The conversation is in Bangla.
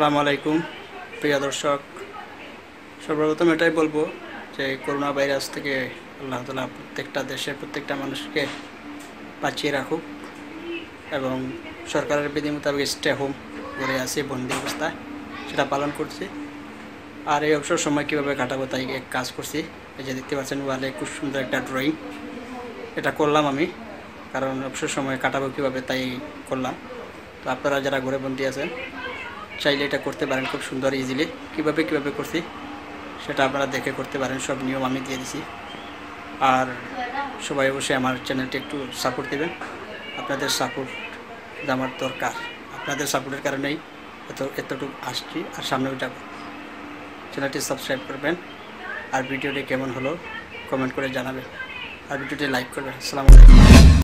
আসসালামু আলাইকুম, প্রিয় দর্শক। সর্বপ্রথম এটাই বলব যে করোনা ভাইরাস থেকে আল্লাহ তালা প্রত্যেকটা দেশের প্রত্যেকটা মানুষকে বাঁচিয়ে রাখুক এবং সরকারের বিধি মোতাবেক স্টে হোম করে আছি বন্দি অবস্থায় সেটা পালন করছি। আর এই অবসর সময় কীভাবে কাটাবো তাই এক কাজ করছি। এই যে দেখতে পাচ্ছেন ওয়ালে খুব সুন্দর একটা ড্রয়িং এটা করলাম আমি, কারণ অবসর সময় কাটাবো কীভাবে তাই করলাম। তো আপনারা যারা ঘরে বন্দি আছেন চাইলে এটা করতে পারেন খুব সুন্দর ইজিলি কীভাবে কীভাবে করছি, সেটা আপনারা দেখে করতে পারেন। সব নিয়ম আমি দিয়ে দিছি। আর সবাই অবশ্যই আমার চ্যানেলটি একটু সাপোর্ট দেবেন। আপনাদের সাপোর্ট আমার দরকার। আপনাদের সাপোর্টের কারণেই এত, এতটুকু আসছি আর সামনেও যাব। চ্যানেলটি সাবস্ক্রাইব করবেন। আর ভিডিওটি কেমন হলো কমেন্ট করে জানাবেন। আর ভিডিওটি লাইক করবেন। আসসালামু আলাইকুম।